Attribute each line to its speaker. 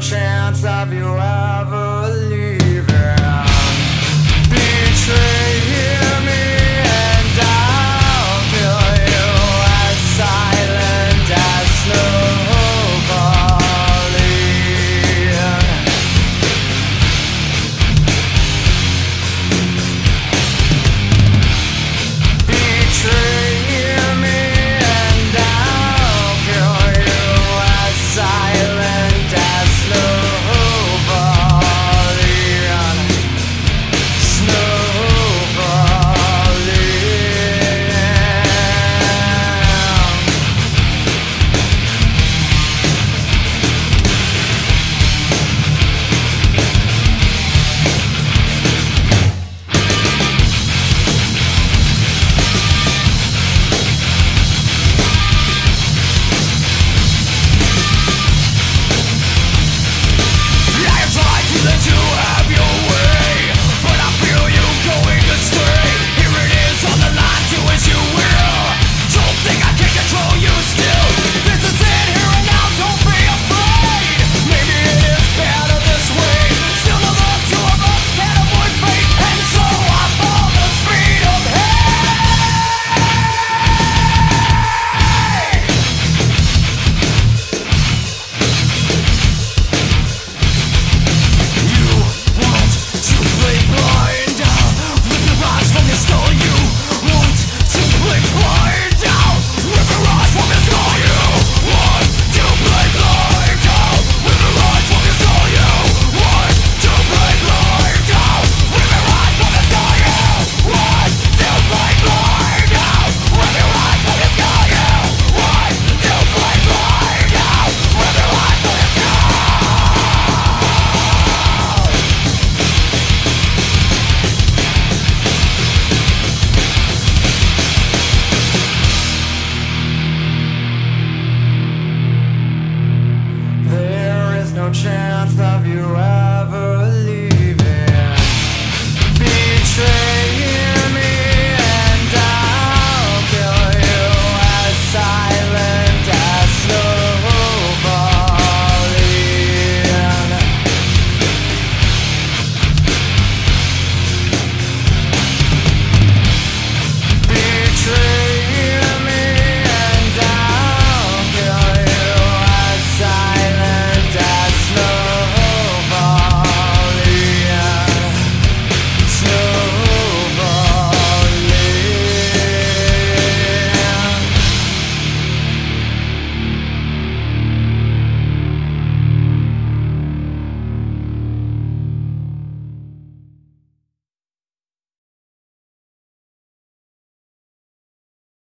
Speaker 1: chance of you ever